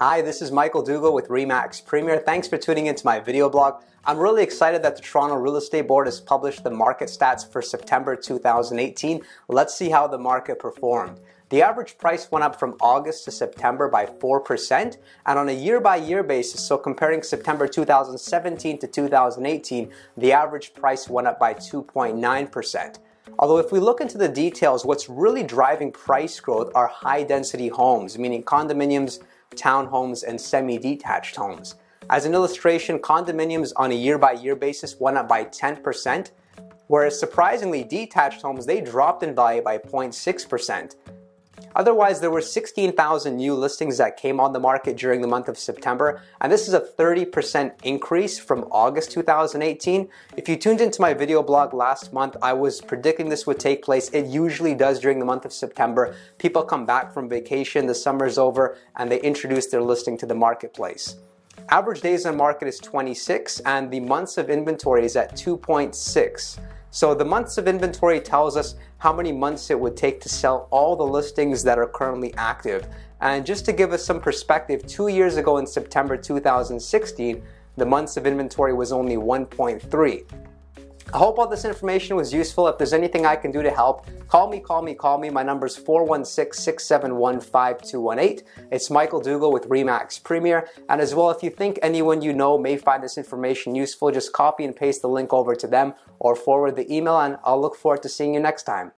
Hi, this is Michael Duggal with Remax Premier. Thanks for tuning into my video blog. I'm really excited that the Toronto Real Estate Board has published the market stats for September 2018. Let's see how the market performed. The average price went up from August to September by 4%, and on a year by year basis, so comparing September 2017 to 2018, the average price went up by 2.9%. Although, if we look into the details, what's really driving price growth are high density homes, meaning condominiums, townhomes, and semi detached homes. As an illustration, condominiums on a year by year basis went up by 10%, whereas surprisingly, detached homes they dropped in value by 0.6%. Otherwise, there were 16,000 new listings that came on the market during the month of September, and this is a 30% increase from August 2018. If you tuned into my video blog last month, I was predicting this would take place. It usually does during the month of September. People come back from vacation, the summer's over, and they introduce their listing to the marketplace. Average days on market is 26, and the months of inventory is at 2.6. So the months of inventory tells us how many months it would take to sell all the listings that are currently active. And just to give us some perspective, two years ago in September 2016, the months of inventory was only 1.3. I hope all this information was useful. If there's anything I can do to help, call me, call me, call me. My number is 416 671 5218. It's Michael Duggal with Remax Premier. And as well, if you think anyone you know may find this information useful, just copy and paste the link over to them or forward the email, and I'll look forward to seeing you next time.